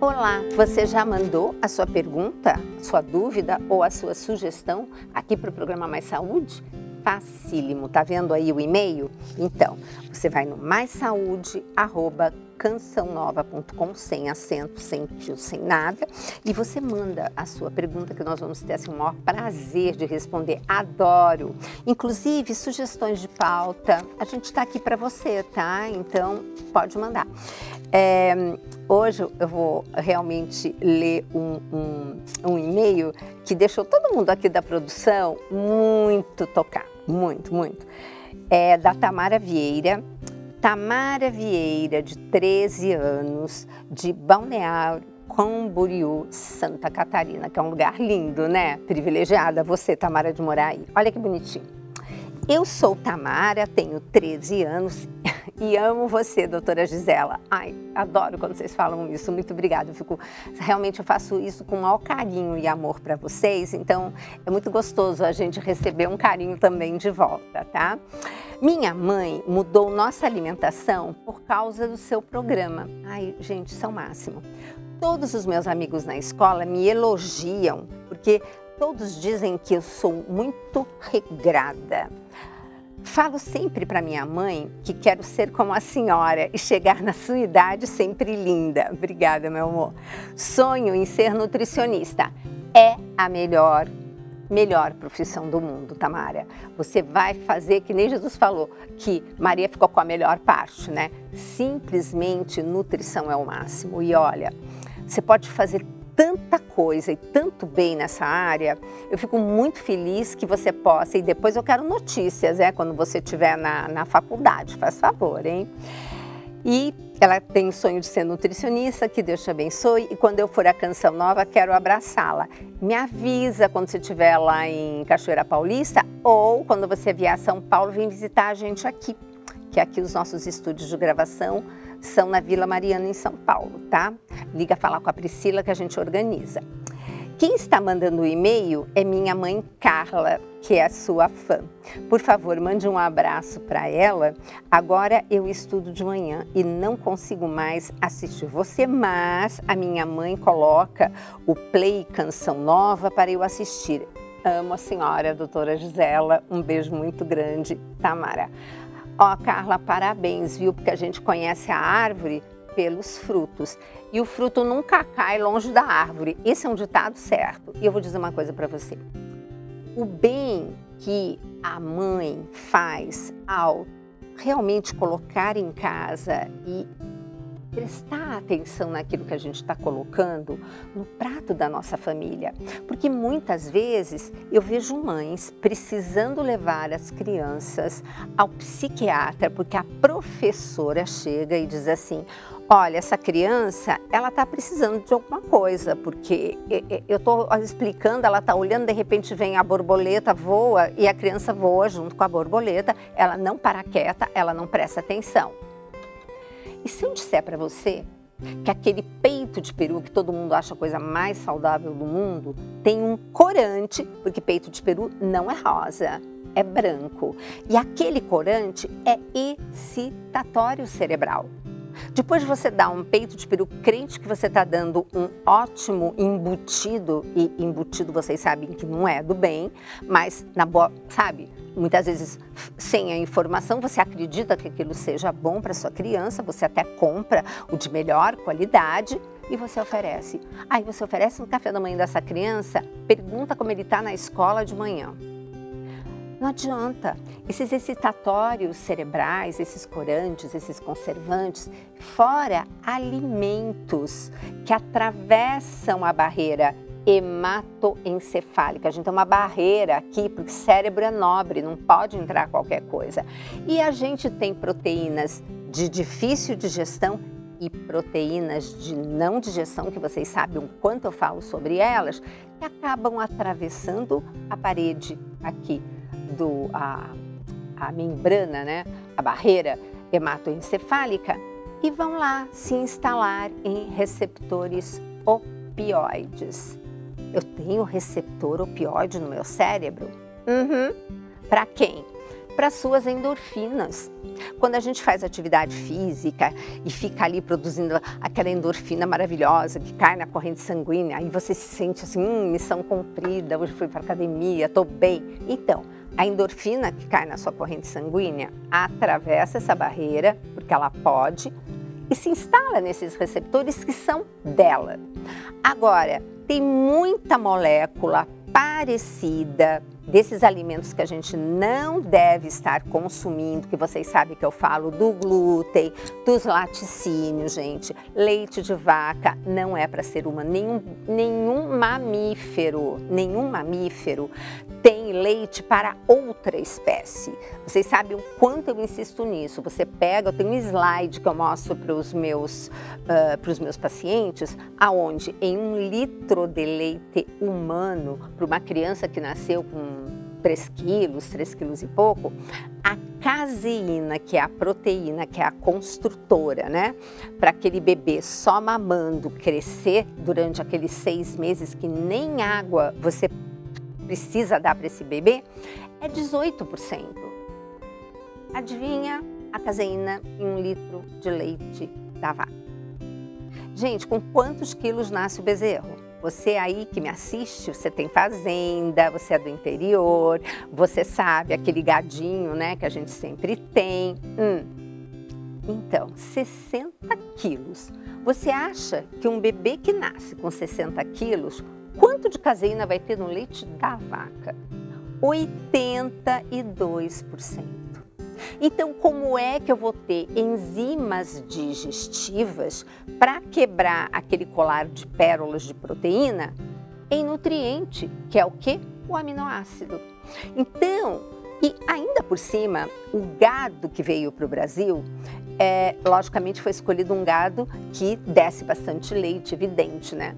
Olá, você já mandou a sua pergunta, sua dúvida ou a sua sugestão aqui para o programa Mais Saúde? Facílimo, tá vendo aí o e-mail? Então, você vai no maisaude@cançãonova.com sem acento, sem tio, sem nada, e você manda a sua pergunta que nós vamos ter assim, o maior prazer de responder. Adoro. Inclusive sugestões de pauta, a gente está aqui para você, tá? Então pode mandar. É, hoje eu vou realmente ler um, um, um e-mail que deixou todo mundo aqui da produção muito tocado, muito, muito. É da Tamara Vieira. Tamara Vieira, de 13 anos, de Balneário Camboriú, Santa Catarina, que é um lugar lindo, né? Privilegiada você, Tamara, de morar aí. Olha que bonitinho. Eu sou Tamara, tenho 13 anos e amo você, doutora Gisela. Ai, adoro quando vocês falam isso. Muito obrigada. Eu fico, realmente eu faço isso com o maior carinho e amor para vocês, então é muito gostoso a gente receber um carinho também de volta, tá? Minha mãe mudou nossa alimentação por causa do seu programa. Ai, gente, isso é máximo. Todos os meus amigos na escola me elogiam porque todos dizem que eu sou muito regrada. Falo sempre para minha mãe que quero ser como a senhora e chegar na sua idade sempre linda. Obrigada, meu amor. Sonho em ser nutricionista. É a melhor, melhor profissão do mundo, Tamara. Você vai fazer que nem Jesus falou, que Maria ficou com a melhor parte, né? Simplesmente nutrição é o máximo. E olha, você pode fazer tanta coisa e tanto bem nessa área, eu fico muito feliz que você possa, e depois eu quero notícias, é, quando você estiver na, na faculdade, faz favor, hein? E ela tem o sonho de ser nutricionista, que Deus te abençoe. E quando eu for à Canção Nova, quero abraçá-la. Me avisa quando você estiver lá em Cachoeira Paulista ou quando você vier a São Paulo, vem visitar a gente aqui, que aqui os nossos estúdios de gravação são na Vila Mariana, em São Paulo, tá? Liga falar com a Priscila que a gente organiza. Quem está mandando o e-mail é minha mãe Carla, que é sua fã. Por favor, mande um abraço para ela. Agora eu estudo de manhã e não consigo mais assistir você, mas a minha mãe coloca o Play Canção Nova para eu assistir. Amo a senhora, a doutora Gisela. Um beijo muito grande, Tamara. Ó, Carla, parabéns, viu? Porque a gente conhece a árvore pelos frutos. E o fruto nunca cai longe da árvore. Esse é um ditado certo. E eu vou dizer uma coisa para você. O bem que a mãe faz ao realmente colocar em casa e prestar atenção naquilo que a gente está colocando no prato da nossa família. Porque muitas vezes eu vejo mães precisando levar as crianças ao psiquiatra porque a professora chega e diz assim: olha, essa criança, ela está precisando de alguma coisa, porque eu estou explicando, ela está olhando, de repente vem a borboleta, voa, e a criança voa junto com a borboleta, ela não para quieta, ela não presta atenção. E se eu disser para você que aquele peito de peru, que todo mundo acha a coisa mais saudável do mundo, tem um corante, porque peito de peru não é rosa, é branco. E aquele corante é excitatório cerebral. Depois de você dar um peito de peru crente que você está dando um ótimo embutido, e embutido vocês sabem que não é do bem, mas na boa, sabe? Muitas vezes, sem a informação, você acredita que aquilo seja bom para sua criança, você até compra o de melhor qualidade e você oferece. Aí você oferece no café da manhã dessa criança, pergunta como ele está na escola de manhã. Não adianta. Esses excitatórios cerebrais, esses corantes, esses conservantes, fora alimentos que atravessam a barreira hematoencefálica. A gente tem uma barreira aqui, porque o cérebro é nobre, não pode entrar qualquer coisa. E a gente tem proteínas de difícil digestão e proteínas de não digestão, que vocês sabem o quanto eu falo sobre elas, que acabam atravessando a parede aqui do, a, a membrana, né, a barreira hematoencefálica, e vão lá se instalar em receptores opioides. Eu tenho receptor opioide no meu cérebro? Uhum. Para quem? para suas endorfinas. Quando a gente faz atividade física e fica ali produzindo aquela endorfina maravilhosa que cai na corrente sanguínea, aí você se sente assim, hum, missão cumprida, hoje fui para academia, estou bem. Então, a endorfina que cai na sua corrente sanguínea atravessa essa barreira, porque ela pode, e se instala nesses receptores que são dela. Agora, tem muita molécula parecida desses alimentos que a gente não deve estar consumindo, que vocês sabem que eu falo do glúten, dos laticínios, gente. Leite de vaca não é para ser humano, nenhum, nenhum mamífero, nenhum mamífero tem leite para outra espécie. Vocês sabem o quanto eu insisto nisso. Você pega, eu tenho um slide que eu mostro para os meus, uh, para os meus pacientes, aonde em um litro de leite humano, para uma criança que nasceu com 3 quilos, 3 quilos e pouco, a caseína, que é a proteína, que é a construtora, né? Para aquele bebê só mamando crescer durante aqueles seis meses que nem água você precisa dar para esse bebê, é 18%. Adivinha a caseína em um litro de leite da vaca? Gente, com quantos quilos nasce o bezerro? Você aí que me assiste, você tem fazenda, você é do interior, você sabe aquele gadinho, né, que a gente sempre tem. Hum. Então, 60 quilos. Você acha que um bebê que nasce com 60 quilos, quanto de caseína vai ter no leite da vaca? 82%. Então, como é que eu vou ter enzimas digestivas para quebrar aquele colar de pérolas de proteína em nutriente, que é o que? O aminoácido. Então, e ainda por cima, o gado que veio para o Brasil, é, logicamente foi escolhido um gado que desse bastante leite, evidente, né?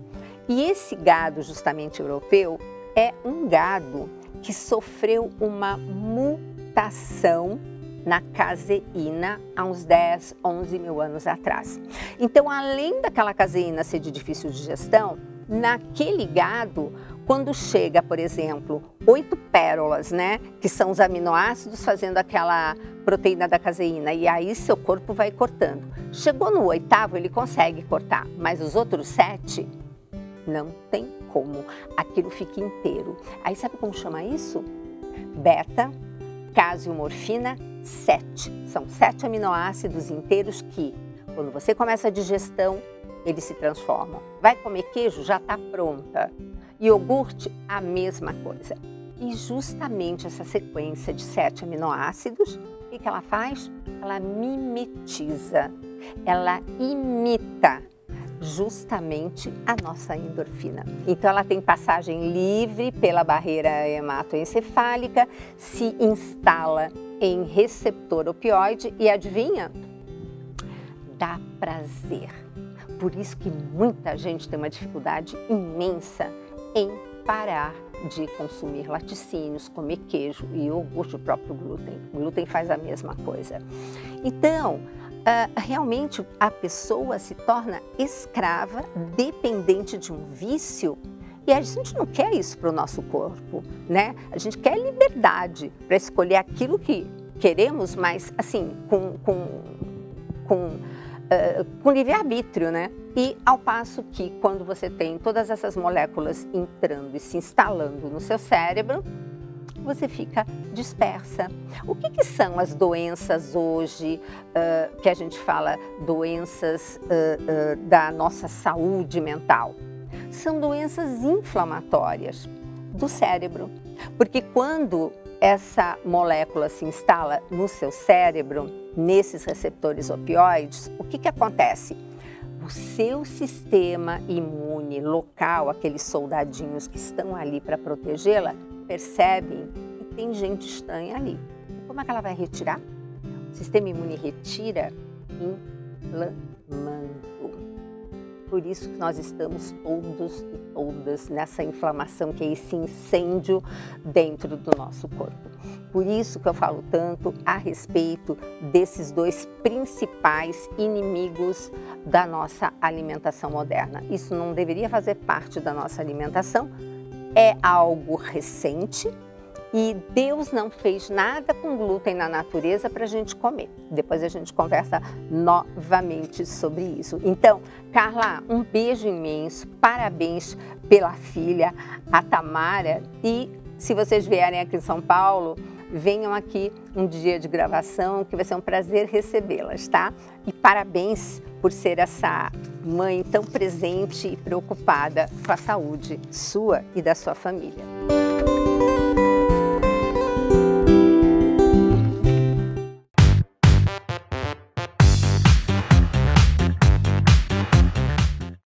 E esse gado, justamente europeu, é um gado que sofreu uma mutação na caseína há uns 10, 11 mil anos atrás. Então, além daquela caseína ser de difícil digestão, naquele gado, quando chega, por exemplo, oito pérolas, né, que são os aminoácidos fazendo aquela proteína da caseína, e aí seu corpo vai cortando. Chegou no oitavo, ele consegue cortar, mas os outros sete não tem como. Aquilo fica inteiro. Aí sabe como chama isso? Beta, casiomorfina, 7. São sete aminoácidos inteiros que, quando você começa a digestão, eles se transformam. Vai comer queijo? Já está pronta. Iogurte? A mesma coisa. E justamente essa sequência de sete aminoácidos, o que ela faz? Ela mimetiza, ela imita justamente a nossa endorfina. Então ela tem passagem livre pela barreira hematoencefálica, se instala em receptor opioide e adivinha? Dá prazer. Por isso que muita gente tem uma dificuldade imensa em parar de consumir laticínios, comer queijo e iogurte, o próprio glúten. O glúten faz a mesma coisa. Então, uh, realmente a pessoa se torna escrava, dependente de um vício e a gente não quer isso para o nosso corpo, né? A gente quer liberdade para escolher aquilo que queremos, mas assim, com, com, com, uh, com livre-arbítrio, né? E ao passo que quando você tem todas essas moléculas entrando e se instalando no seu cérebro, você fica dispersa. O que, que são as doenças hoje, uh, que a gente fala doenças uh, uh, da nossa saúde mental? São doenças inflamatórias do cérebro. Porque quando essa molécula se instala no seu cérebro, nesses receptores opioides, o que, que acontece? O seu sistema imune local, aqueles soldadinhos que estão ali para protegê-la, percebem que tem gente estranha ali. Como é que ela vai retirar? O sistema imune retira inflamando. Por isso que nós estamos todos e todas nessa inflamação, que é esse incêndio dentro do nosso corpo. Por isso que eu falo tanto a respeito desses dois principais inimigos da nossa alimentação moderna. Isso não deveria fazer parte da nossa alimentação, é algo recente, E Deus não fez nada com glúten na natureza para a gente comer. Depois a gente conversa novamente sobre isso. Então, Carla, um beijo imenso, parabéns pela filha, a Tamara. E se vocês vierem aqui em São Paulo, venham aqui um dia de gravação, que vai ser um prazer recebê-las, tá? E parabéns por ser essa mãe tão presente e preocupada com a saúde sua e da sua família.